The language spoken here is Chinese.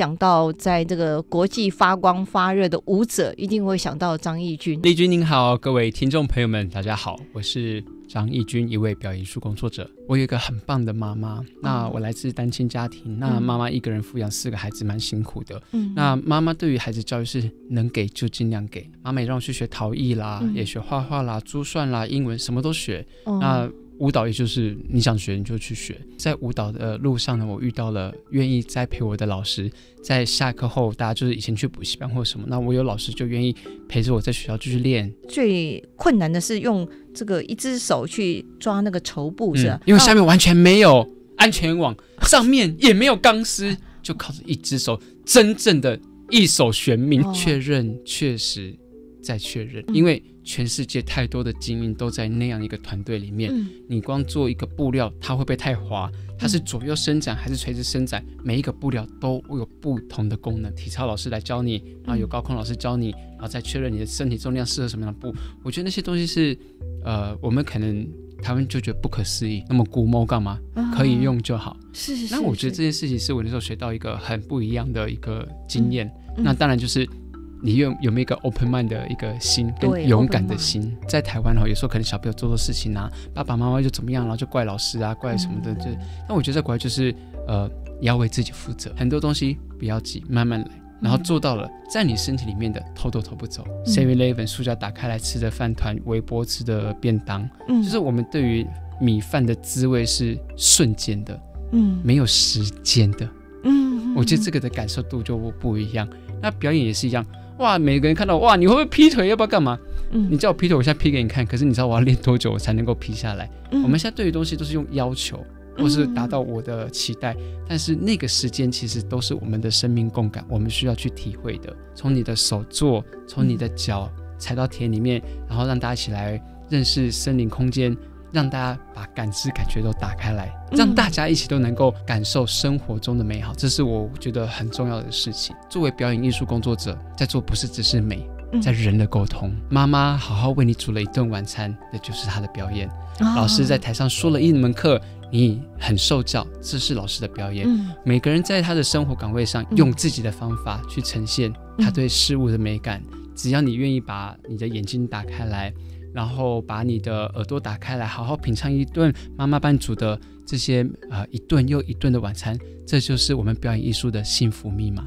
讲到在这个国际发光发热的舞者一定会想到张义军。丽君您好各位听众朋友们大家好我是张义军一位表演艺术工作者我有一个很棒的妈妈。那我来自单亲家庭那妈妈一个人抚养四个孩子蛮辛苦的。嗯。那妈妈对于孩子教育是能给就尽量给妈妈也让我去学陶艺啦也学画画啦珠算啦英文什么都学。那舞蹈也就是你想学你就去学，在舞蹈的路上呢，我遇到了愿意栽培我的老师。在下课后，大家就是以前去补习班或什么，那我有老师就愿意陪着我在学校继续练。最困难的是用这个一只手去抓那个绸布，是吧？因为下面完全没有安全网，上面也没有钢丝，就靠着一只手，真正的一手悬命确认，确实在确认，因为。全世界太多的精英都在那样一个团队里面，你光做一个布料，它会不会太滑？它是左右伸展还是垂直伸展？每一个布料都有不同的功能。体操老师来教你，然后有高空老师教你，然后再确认你的身体重量适合什么样的布。我觉得那些东西是，呃，我们可能他们就觉得不可思议。那么估摸干嘛可以用就好？是是是。那我觉得这件事情是我那时候学到一个很不一样的一个经验。那当然就是。你有有没有一个 open mind 的一个心，跟勇敢的心？在台湾哈，有时候可能小朋友做错事情啊，爸爸妈妈就怎么样，然后就怪老师啊，怪什么的。就，但我觉得在国外就是，呃，要为自己负责，很多东西不要急，慢慢来，然后做到了，在你身体里面的偷都偷不走。Seven Eleven 书架打开来吃的饭团，微波吃的便当，嗯，就是我们对于米饭的滋味是瞬间的，嗯，没有时间的，嗯，我觉得这个的感受度就不一样。那表演也是一样。哇！每个人看到哇，你会不会劈腿？要不要干嘛？嗯，你叫我劈腿，我现在劈给你看。可是你知道我要练多久才能够劈下来？我们现在对于东西都是用要求，或是达到我的期待。但是那个时间其实都是我们的生命共感，我们需要去体会的。从你的手做，从你的脚踩到田里面，然后让大家一起来认识森林空间。让大家把感知感觉都打开来，让大家一起都能够感受生活中的美好，这是我觉得很重要的事情。作为表演艺术工作者，在做不是只是美，在人的沟通。妈妈好好为你煮了一顿晚餐，那就是她的表演。老师在台上说了一门课，你很受教，这是老师的表演。每个人在他的生活岗位上，用自己的方法去呈现他对事物的美感。只要你愿意把你的眼睛打开来。然后把你的耳朵打开来，好好品尝一顿妈妈帮你煮的这些呃一顿又一顿的晚餐，这就是我们表演艺术的幸福密码。